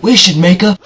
We should make a